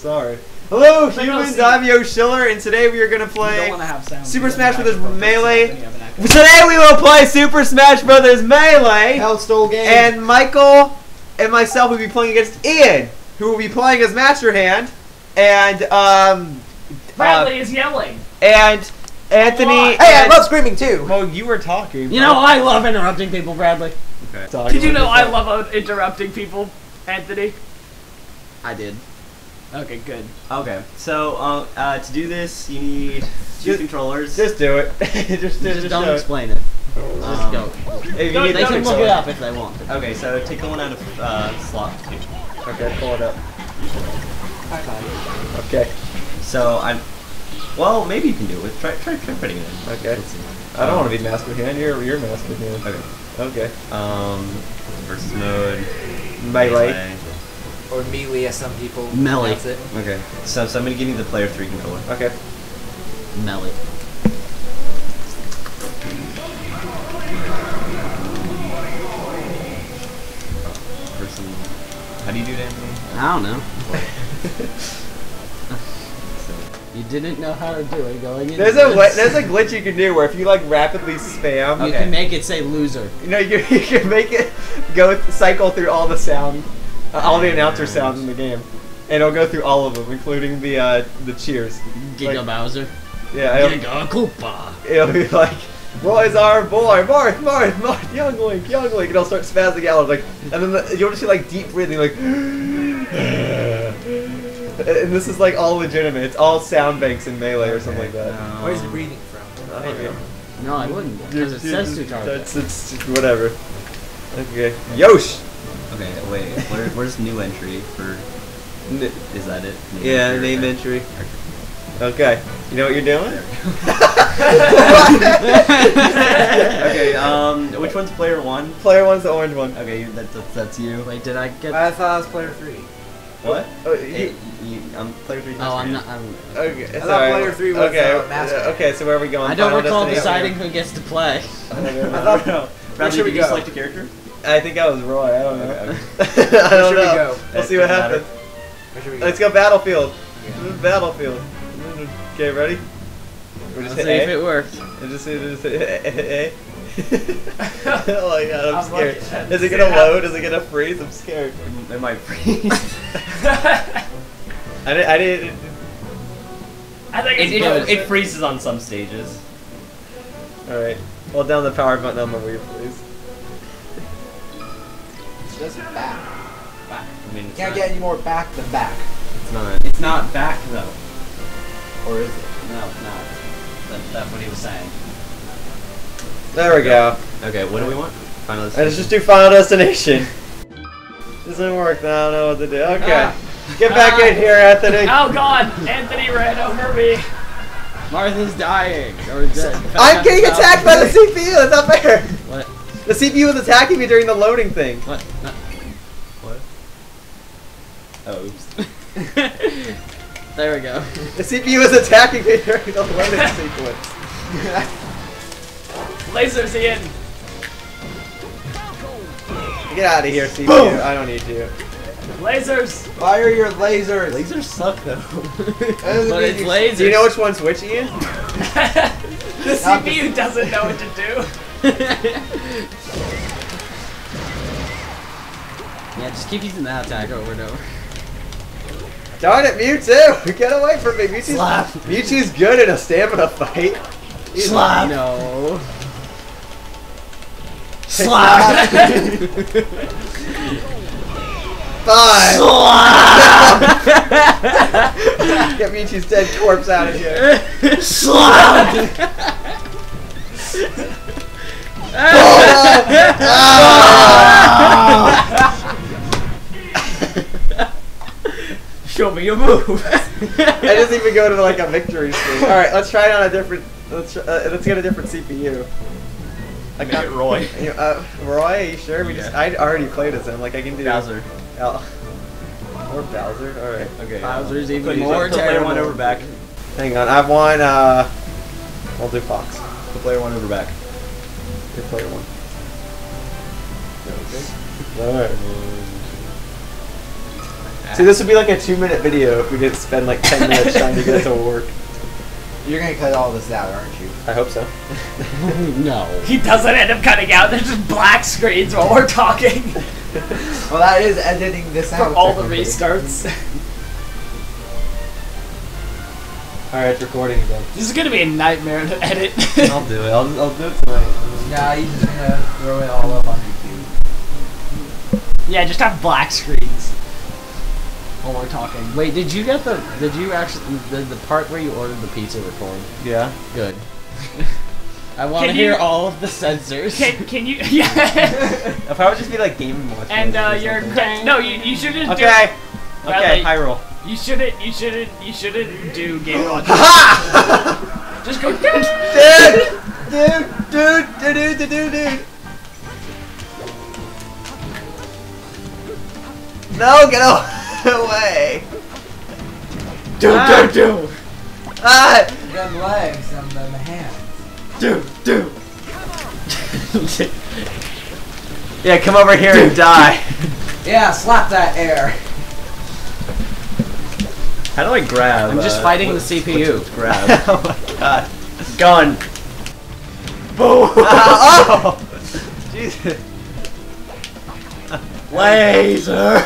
Sorry. Hello, humans. I'm Yoshiller, and today we are gonna play. don't have sound. Super Smash Brothers Melee. picks it up and you have an echo. Today we will play Super Smash Brothers Melee, Hellstole game. and Michael and myself will be playing against Ian, who will be playing as Master Hand, and um, Bradley is yelling. and Anthony. Hey, hey, I love screaming too. Well, you were talking. You know, I love interrupting people, Bradley. Talking Did you know I love uh, interrupting people, Anthony? I did. Okay, good. Okay, so uh, uh, to do this, you need two Just- controllers. Just do it. just, just, Just don't show it. explain it. Just Um, go. If you Don't- need They the can look it up if they want. okay, so take the one out of uh, slot two. Okay, pull it up. Okay, So I'm. Well, maybe you can do it. Try, try, try putting it in. okay. Let's see. I don't Um, want to be Master Hand. You're, you're Master Hand. Okay. Okay. Um, versus mode. Melee. Or melee, as some people Melee. pronounce it. Okay. So, so I'm gonna give you the player three controller. Okay. Melly. Person. How do you do that? I don't know. You didn't know how to do it going in. There's a wa- there's a glitch you can do where if you like rapidly spam, You Okay. can make it say loser. you know you, you can make it go th- cycle through all the sound, all the announcer sounds in the game, and it'll go through all of them, including the uh, the cheers. Giga Like- Bowser. Yeah, it'll, Giga Koopa. it'll be like. Boys are boy, Marth, Marth, Marth, Young Link, Young Link, and it'll start spazzing out like, and then the, you'll just see like deep breathing, like, and this is like all legitimate. It's all sound banks in melee or something like that. Where's he Um, breathing from? I don't know. No, I wouldn't. Because it says to target. That's it's whatever. Okay, Yosh. Okay, wait. Where, where's new entry for? Is that it? Name yeah, entry, name okay. entry. Okay, you know what you're doing? okay. Um, which one's player one? Player one's the orange one. Okay, you- that, that, that's you. Wait, did I get? I thought I was player three. What? Oh, Hey, you, you, I'm player three. oh, I'm not. I'm, okay, thought sorry. player three was, okay, uh, okay, so where are we going? I don't Final recall deciding who gets to play. I don't know. I thought- Bradley, should we did you go? select a character? I think I was wrong. I don't know. Okay, I don't should we know. go? We'll That see what doesn't matter. happens. Where should we go? Let's go battlefield. This is battlefield. Okay, ready? We Let's just see hit if it works. I just hit, just hit A. oh my god, I'm, I'm scared. Is it it. gonna load? Is it gonna freeze? I'm scared. It, it might freeze. I didn't. I didn't. I think it, it's it, both. it freezes on some stages. All right. Hold down the power button on the Wii, please. It's just back. I mean, it's Can't not, get any more back than back. It's not. It's not back though. Or is it? No, no. That, that's what he was saying. There we go. Okay, what do we want? Final And let's just do Final Destination. Doesn't work. I don't know what to do. Okay. Ah. Get back Ah. in here, Anthony. Oh God! Anthony ran over me. Martha's dying. Or dead. I'm getting attacked by the CPU. That's not fair. What? The CPU was attacking me during the loading thing. What? No. What? Oh, oops. there we go. The CPU was attacking me during the loading sequence. Lasers in. Get out of here, CPU. I don't need you. Lasers. Fire your lasers. Lasers suck though. But it's you- lasers. Do you know which one's which, Ian? the CPU doesn't know what to do. yeah, just keep using that attack over and over. Darn it, Mewtwo! Get away from me. Mewtwo's, Slap. Mewtwo's good in a stamina fight. He's- Slap. No. Slap. Five. Slap. Get Mewtwo's dead corpse out of here. Slap. Show me your move. I just even go to like a victory screen. All right, let's try it on a different. Let's try, uh, let's get a different CPU. I got it Roy. You, uh, Roy, are you sure? We just I already played as him. Like I can do Bowser. Al- or Bowser. All right. Okay. Bowser's even put- more put player one terrible. over back. Hang on, I've won. Uh, I'll do Fox. Put player one over back. Good player one. All right. See, this would be like a two-minute video if we didn't spend like ten minutes trying to get it to work. You're gonna cut all this out, aren't you? I hope so. no. He doesn't end up cutting out. There's just black screens while we're talking Well, that is editing this out. for out. all the technically. restarts. All right, it's recording again. This is gonna be a nightmare to edit. I'll do it. I'll, I'll do it tonight. Nah, he's just gonna throw it all up on YouTube. yeah, just have black screens while we're talking. Wait, did you get the? Did you actually the, the part where you ordered the pizza record? Yeah. Good. I want to Can hear you- all of the censors. Can can you? Yeah. If I would just be like Game and Watch. and uh, or your something. no, you you shouldn't do. Okay. Bradley. Okay. Hyrule. You shouldn't. You shouldn't. You shouldn't do Game Watch. Ha! Just go. dude, dude, dude, dude, dude, dude, dude. dude. No, get away. do Ah. do do. Ah, Them legs and them hands. do, do. yeah, come over here and die. Yeah, slap that air. How do I grab? I'm just uh, fighting the what's- CPU. what's grab. oh my god. Gun. Boom. oh, Jesus. Laser.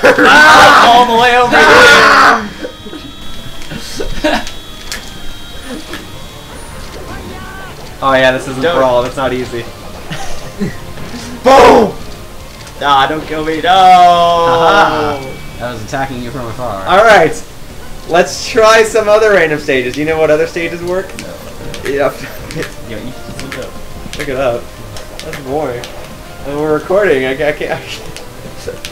all the way over here. oh yeah, this isn't Don't- brawl. That's not easy. Boom. Ah, don't kill me. No. Haha. I was attacking you from afar. All right, let's try some other random stages. You know what other stages work? No. Yeah, Yeah, you just look up. look it out. That's boring. And we're recording. I, I can't. I can't.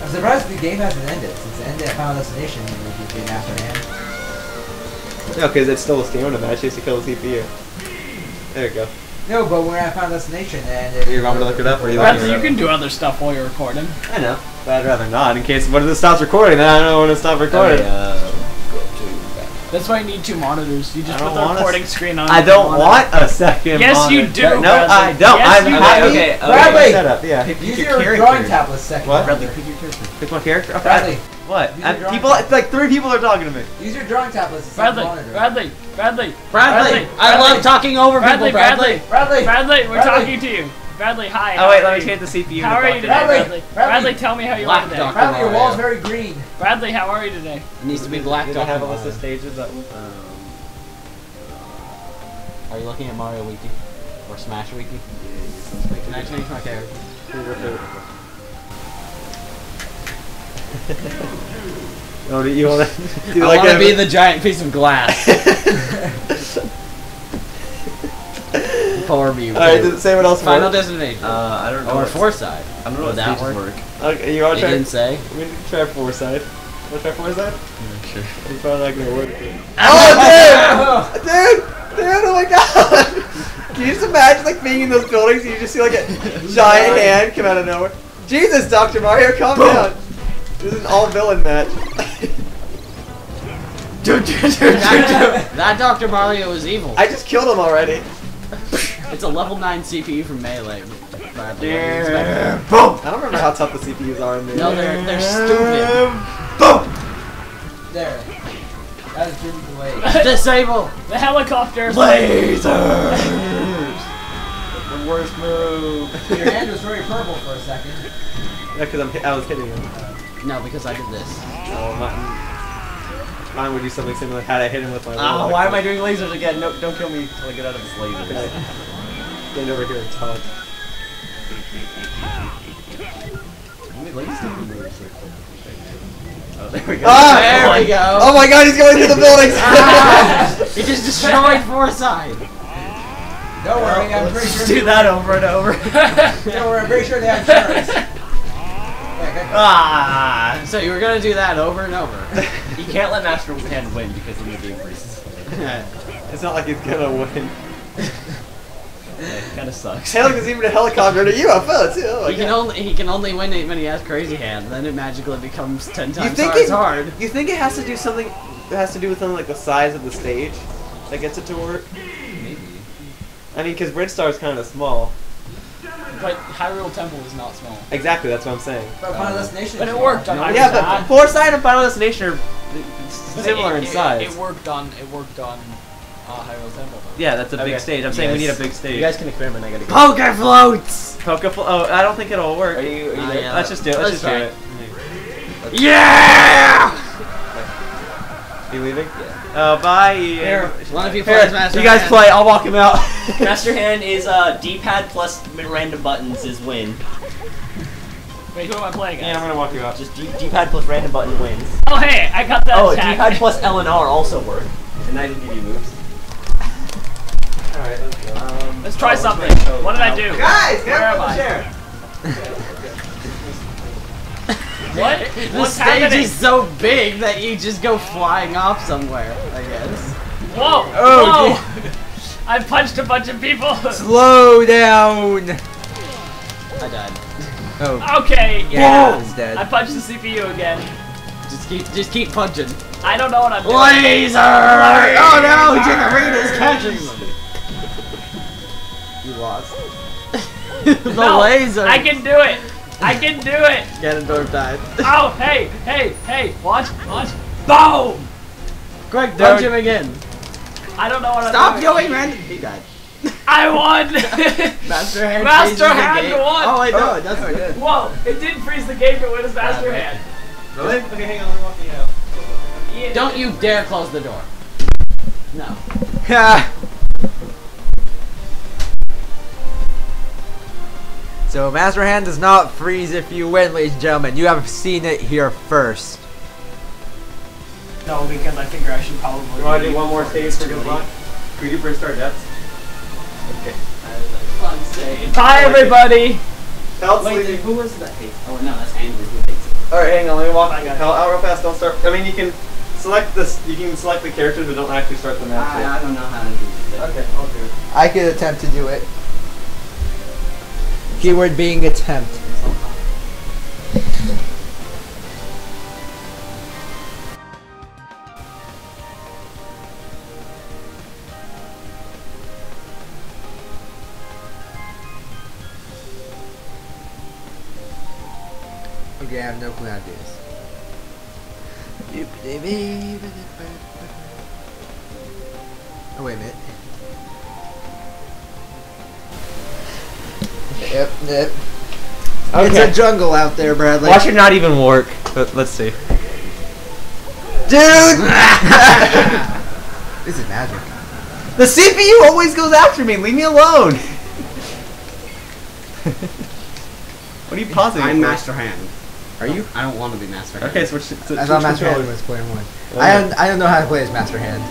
I'm surprised the game hasn't ended. Since it ended at Final Destination, we just did after hand. No, because it's still a stamina match. You have to kill the CPU. There you go. No, but we're at Final Destination and. It, You want me to look it up, or you Bradley, like you can do other stuff while you're recording. I know, but I'd rather not. In case one of this stops recording? Then I don't want to stop recording. Okay, uh, That's why you need two monitors. You just put don't the recording s- screen on. I don't want a second. Yes, you do, No, Bradley. I don't. Yes, I'm you happy. do. Okay, okay. Bradley! Shut up. Yeah. Pick Use your your drawing tablet second. What? Bradley, pick your character. Pick my character. Okay. Bradley, What? Use Uh, your drawing people. tablet. It's like three people are talking to me. use your drawing tablet as Bradley, monitor. Bradley, Bradley, Bradley, Bradley, I love talking over Bradley, people. Bradley. Bradley, Bradley, Bradley, we're talking to you. Bradley, hi. Oh wait, let me you? change the CPU. How are you today, Bradley, Bradley? Bradley. Bradley, tell me how you Black are today. Doctor. Bradley, your Mario. wall's very green. Bradley, how are you today? It needs to be black Do Doctor have a list of stages? That, Um, Are you looking at Mario Wiki or Smash Wiki? Can I change my character? oh, do you want to do I like want to be the giant piece of glass. Poor me. All right, does it say what else? Final works? destination. uh, I don't know. or what- Fourside. I don't know Would what that stages work? work. Okay, you want It to try? didn't say. We need to try Fourside. Want to try Fourside? Sure. It's probably not gonna work. Oh, dude! dude! Dude! Oh my god! Can you just imagine like being in those buildings and you just see like a giant hand come out of nowhere? Jesus, Dr. Mario, calm down. This is an all villain match. that, that Dr. Mario is evil. I just killed him already. It's a level 9 CPU from Melee. Bradley, what do you expect? Yeah. Boom! I don't remember how tough the CPUs are in there. No, they're, they're stupid. Boom! There. That is really the way. Disable! The helicopter. Lasers! the worst move. Your hand was very purple for a second. Yeah, because I'm I was hitting him. No, because I did this. Oh, mine, mine would do something similar had I hit him with my. Ah, little why am I doing lasers again? No, don't kill me until I get out of this laser. Okay. Stand over here and talk. How many lasers do you? Oh, there we go. Ah! There we go. Oh my god, he's going through the buildings! Ah! He just destroyed Fourside. Don't worry, I'm pretty sure. Do that over and over. Don't worry, I'm pretty sure they have insurance. Ah! So you were gonna do that over and over. You can't let Master Hand win because then the game freezes. it's not like he's gonna win. It kind of sucks. Hey, look, there's even a helicopter and a UFO too. Oh my he can God. only he can only win it when he has crazy hand. Then it magically becomes ten You times think as it, hard. You think it has to do something? It has to do with something like the size of the stage that gets it to work. Maybe. I mean, because Red Star is kind of small. But Hyrule Temple is not small. Exactly, that's what I'm saying. But Final Destination. But it worked on No, Yeah, but Temple. Fourside and Final Destination are similar it, in size. It, worked on it worked on uh, Hyrule Temple. Though. yeah, that's a big Okay. stage. I'm saying we need a big stage. You guys can experiment. I gotta go. Poké Floats! Pokefl- Oh, I don't think it'll work. Are you? Are you there? yeah. Let's just do it. Let's, Let's just do try it. Yeah! You leaving? Uh, bye. Here, One of you Here, plays Master you guys Hand. play. I'll walk him out. Master Hand is uh, D-pad plus random buttons is win. Wait, who am I playing? yeah, I'm gonna walk you out. Just D- D-pad plus random button wins. Oh hey, I got that. Oh, attack. D-pad plus L and R also work. And I didn't give you moves. All right, let's go. Um, Let's try oh, something. What did I do? Guys, Where am I? share. What? The What's stage happening? is so big that you just go flying off somewhere, I guess. Whoa! Oh, Whoa! I punched a bunch of people. Slow down. I died. Oh, Okay, yeah, yeah. it's dead. I punched the CPU again. Just keep just keep punching. I don't know what I'm doing. Laser! Oh no, Generator's catching them. You lost. the No, laser. I can do it. I can do it. Ganondorf died. Oh, hey, hey, hey! Watch, watch. Boom! Quick, Don't- punch him again. I don't know what Stop I'm doing. going, man. He died. I won. Master hand. Master changes the hand game. won. Oh wait, no, it doesn't. Whoa! It didn't freeze the game to win his master right. hand. Really? Okay, hang on. Let me walk you out. Yeah. Don't you dare close the door. No. so Master Hand does not freeze if you win, ladies and gentlemen. You have seen it here first. No, because I figure I should probably. You want to do one more stage for good luck? Can we do Brinstar Depths? Okay. Fun save. Bye, everybody. Help Wait, sleeping. who was that? Oh no, that's Andrew who. All right, hang on. Let me walk I got hell out real fast. Don't start. I mean, you can select this. You can select the characters, but don't actually start the match. I, I don't know how to do this. Okay, I'll do it. I could attempt to do it. Keyword being attempt. Okay, I have no clue how to do this. It's a jungle out there, Bradley. Watch it not even work. But let's see. Dude! this is magic. The CPU always goes after me. Leave me alone. what are you pausing? I'm for? Master Hand. Are you? I don't want to be Master Hand. Okay, so to- switch I thought Master Hand was player one. Well, I don't, I don't know how to play as Master Hand.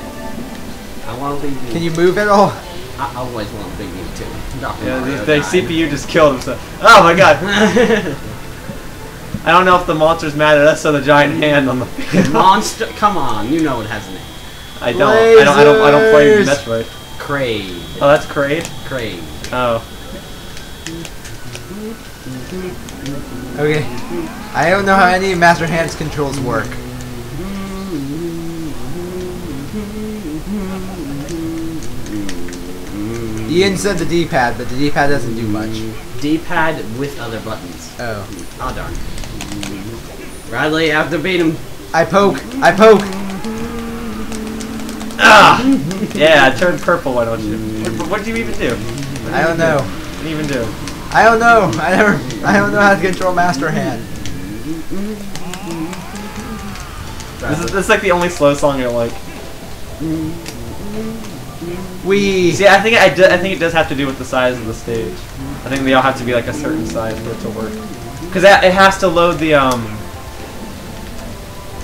I want to be. Can you move at all? I always want to be you too. Dr. Yeah, Mario the, the. CPU just killed himself. Oh my god. I don't know if the monster's mad at us or the giant hand on the. Monster. Come on, you know it has a name. I don't. I don't. I don't. I don't play Lasers. Metroid. Kraid. Oh, that's Kraid. Kraid. Oh. Okay. I don't know how any Master Hand's controls work. Ian said the D-pad, but the D-pad doesn't do much. D-pad with other buttons. Oh. Oh darn. Bradley, I have to beat him. I poke. I poke. Ah. Yeah, it turned purple. Why don't you? What, what did you even do? I don't know. What did you even do? I don't know. I never. I don't know how to control Master Hand. This is, this is like the only slow song I like. We. See, I think I, do, I think it does have to do with the size of the stage. I think they all have to be like a certain size for it to work. Because it has to load the um,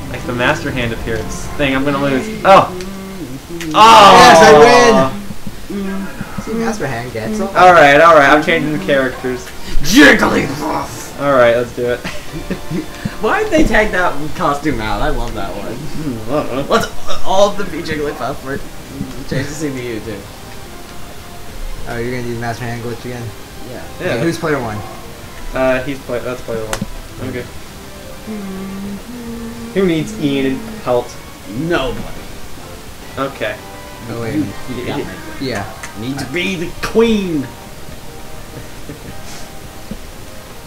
like the master hand appearance thing. I'm gonna lose. Oh. Oh. Yes, I win. See, Master Hand gets them. All right, all right. I'm changing the characters. Jigglypuff. All right, let's do it. Why did they take that costume out? I love that one. Let's all of them be Jigglypuff for change the CPU too. Oh, you're gonna do the Master Hand glitch again. Yeah. Yeah. Okay, who's player one? Uh, he's play. That's player one. Okay. Who needs Ian and Pelt? Nobody. Okay. Oh wait. You got me. Yeah. Need to be the queen.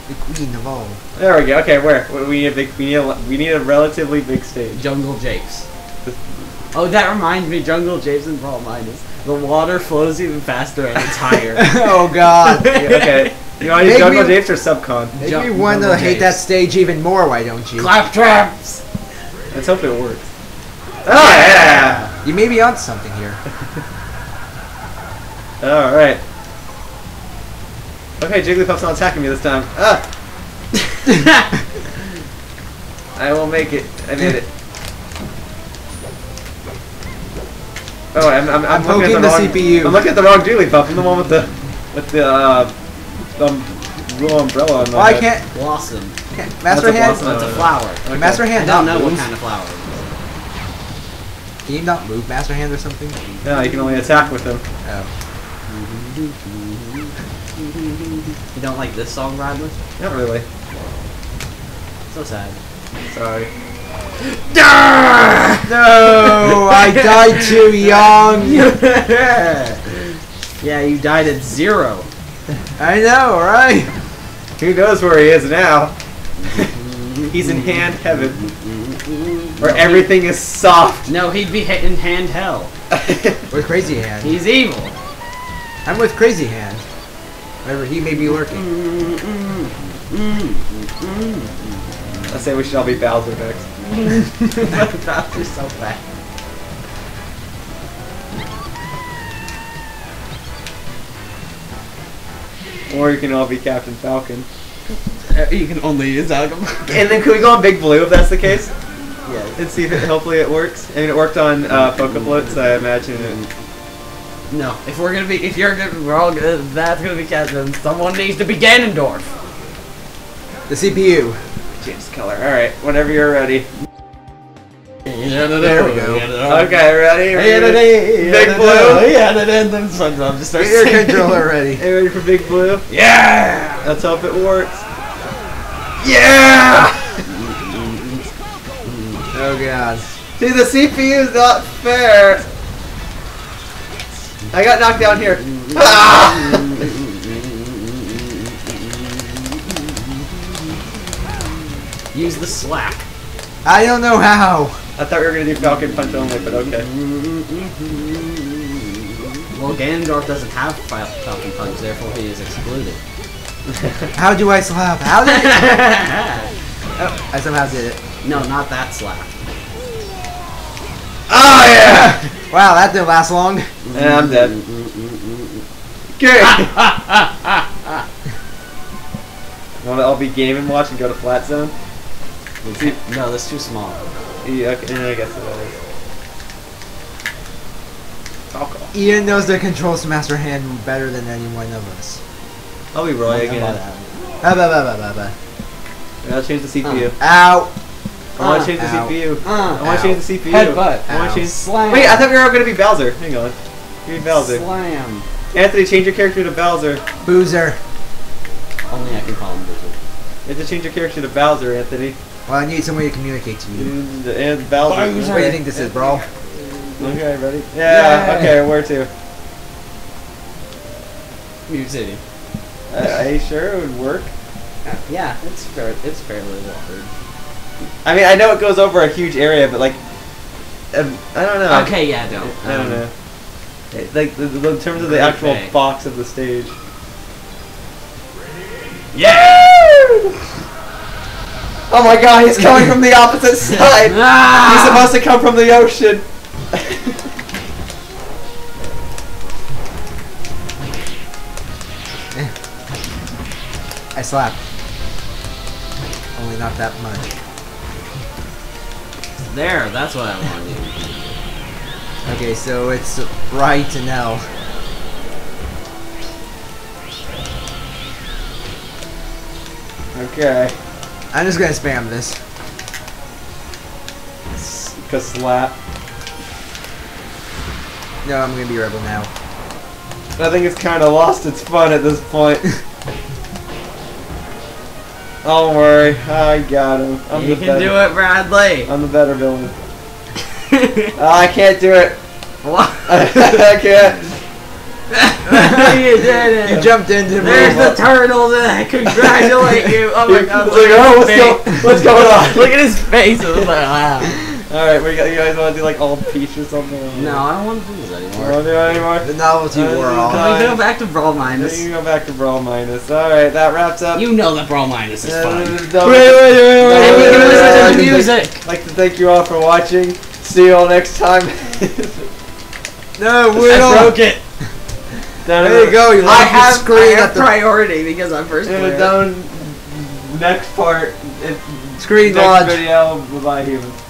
The queen of all. There we go. Okay, where? We need a big. We need a. We need a relatively big stage. Jungle Japes. Oh, that reminds me, Jungle Japes and Brawl Minus. The water flows even faster and it's higher. oh god. Yeah, okay. You want to Make Jungle me- Japes or Subcon? Make Jump- me want to hate that stage even more, why don't you? Klaptraps! Let's hope it works. Oh yeah. You may be onto something here. All right. Okay, Jigglypuff's not attacking me this time. Ah. I will make it. I made it. Oh, I'm, I'm, I'm, I'm looking at poking the, the wrong, CPU. I'm looking at the wrong Jigglypuff. I'm the one with the with the uh, um, little umbrella on my Well, I head. can't. Blossom. can't That's Master a Hand. blossom. That's a Uh, flower. Okay. Master Hand. I don't not know what kind of flower it Can you not move Master Hand or something? No, you can only attack with them. Oh. You don't like this song, Radley? Not really. So sad. Sorry. No, I died too young. yeah, you died at zero. I know, right? Who knows where he is now? He's in hand heaven, where everything is soft. No, he'd be hit in hand hell. With Crazy Hand. He's evil. I'm with Crazy Hand. Wherever he may be lurking. I say we should all be Bowser next. Bowser's so bad. Or you can all be Captain Falcon. You can only use alcohol. And then could we go on Big Blue if that's the case? yes. And see if it, hopefully it works. I mean, it worked on uh, Pokefloat, so I imagine it. No, if we're gonna be, if you're gonna, we're all gonna, that's gonna be Captain. Someone needs to be Ganondorf. The CPU. James color. Alright, whenever you're ready. There we go. Okay, ready? ready? Big Blue? Yeah, and then then SpongeBob just starts Get your singing. controller ready. Are you ready for Big Blue? Yeah. Let's hope it works. Yeah! Oh god. See, the CPU is not fair. I got knocked down here. Ah! Use the slack. I don't know how. I thought we were gonna do Falcon Punch only, but okay. Well, Ganondorf doesn't have Falcon Punch, therefore he is excluded. How do I slap? How did I? oh, I somehow did it. no, not that slap. Oh yeah! Wow, that didn't last long. And I'm dead. Okay. Want to all be game and watch and go to flat zone? No, that's too small. Yeah, okay, I guess it is. Alcohol. Ian knows the controls to Master Hand better than any one of us. I'll be Roy again. Ah, bah, bah, bah, bah, bah. I'll change the CPU. Ow. I want Uh, to change the ow. CPU. Uh, I want to change the CPU. Headbutt. I want to change. Slam. Wait, I thought we were all gonna be Bowser. Hang on. Be Bowser. Slam. Anthony, change your character to Bowser. Boozer. Only I can call him Boozer. You have to change your character to Bowser, Anthony. Well, I need some way to communicate to you. And, and Bowser. Bowser. What do you think this is, bro? Okay, ready? Yeah. Yay. Okay, where to? Mute City. Uh, are you sure it would work? Yeah, it's fair. It's fairly watered. I mean, I know it goes over a huge area, but like, um, I don't know. Okay, yeah, don't. I don't Um, know. It- Like the, the, in terms of the actual Bay. box of the stage. Yeah. Oh my god, he's coming from the opposite side. He's Ah! supposed to come from the ocean. I slap. Only not that much. There, that's what I wanted. Okay, so it's right now. Okay. I'm just gonna spam this. Cause slap. No, I'm gonna be rebel now. I think it's kind of lost its fun at this point. Don't worry, I got him. I'm you the can better, do it, Bradley. I'm the better villain. Oh, I can't do it. what? I can't. You did it. You jumped into me. There's me. the turtle. There. Congratulate you. Oh my god. Look like, oh, what's, go- what's going on? Look at his face. It was like, wow. Alright, we got, you guys want to do like all peach or something? No, I don't want to do this anymore. You anymore. want to do it anymore? The novelty Uh, wore off. Can we go back to Brawl You Minus? can go back to Brawl Minus. Alright, that wraps up. You know that Brawl Minus is Uh, fun. don't- wait, wait, And we can listen to I'd like- music. like to thank you all for watching. See you all next time. No, we don't. broke it. Down There you go. You I have, screen I have priority because I'm first the down next part. It, screen next lodge. video. Bye bye humans.